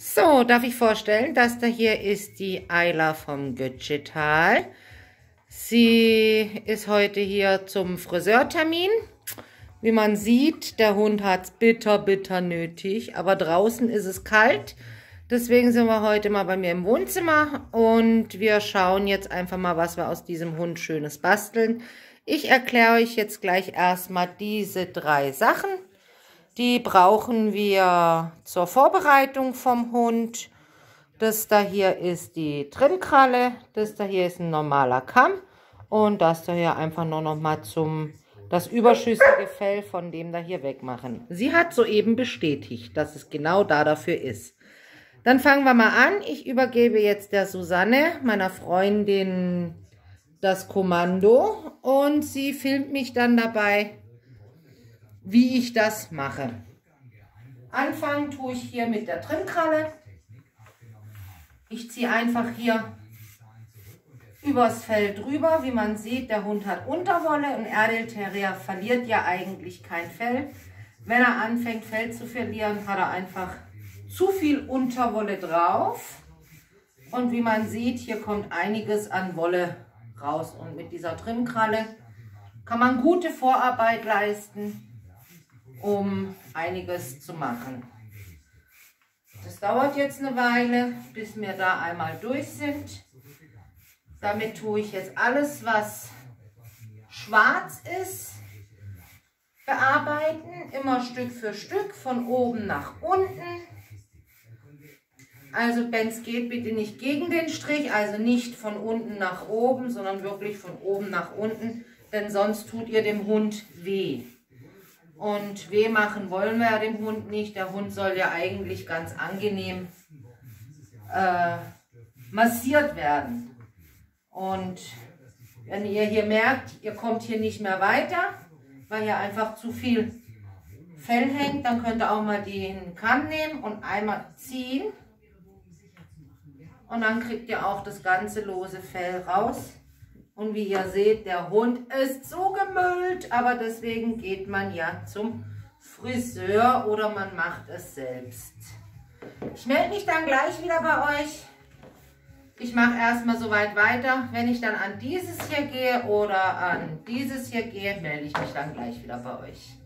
So, darf ich vorstellen, das da hier ist die Ayla vom Götschetal. Sie ist heute hier zum Friseurtermin. Wie man sieht, der Hund hat es bitter, bitter nötig, aber draußen ist es kalt. Deswegen sind wir heute mal bei mir im Wohnzimmer und wir schauen jetzt einfach mal, was wir aus diesem Hund Schönes basteln. Ich erkläre euch jetzt gleich erstmal diese drei Sachen. Die brauchen wir zur Vorbereitung vom Hund. Das da hier ist die Trimmkralle, das da hier ist ein normaler Kamm und das da hier einfach nur noch mal zum das überschüssige Fell von dem da hier wegmachen. Sie hat soeben bestätigt, dass es genau da dafür ist. Dann fangen wir mal an. Ich übergebe jetzt der Susanne, meiner Freundin, das Kommando und sie filmt mich dann dabei, wie ich das mache. Anfangen tue ich hier mit der Trimmkralle. Ich ziehe einfach hier übers Fell drüber. Wie man sieht, der Hund hat Unterwolle. Ein Erdel verliert ja eigentlich kein Fell. Wenn er anfängt, Fell zu verlieren, hat er einfach zu viel Unterwolle drauf. Und wie man sieht, hier kommt einiges an Wolle raus. Und mit dieser Trimmkralle kann man gute Vorarbeit leisten um einiges zu machen. Das dauert jetzt eine Weile, bis wir da einmal durch sind. Damit tue ich jetzt alles, was schwarz ist, bearbeiten. Immer Stück für Stück, von oben nach unten. Also wenn es geht, bitte nicht gegen den Strich, also nicht von unten nach oben, sondern wirklich von oben nach unten, denn sonst tut ihr dem Hund weh. Und weh machen wollen wir ja dem Hund nicht. Der Hund soll ja eigentlich ganz angenehm äh, massiert werden. Und wenn ihr hier merkt, ihr kommt hier nicht mehr weiter, weil hier einfach zu viel Fell hängt, dann könnt ihr auch mal den Kamm nehmen und einmal ziehen. Und dann kriegt ihr auch das ganze lose Fell raus. Und wie ihr seht, der Hund ist so gemüllt, aber deswegen geht man ja zum Friseur oder man macht es selbst. Ich melde mich dann gleich wieder bei euch. Ich mache erstmal soweit weiter. Wenn ich dann an dieses hier gehe oder an dieses hier gehe, melde ich mich dann gleich wieder bei euch.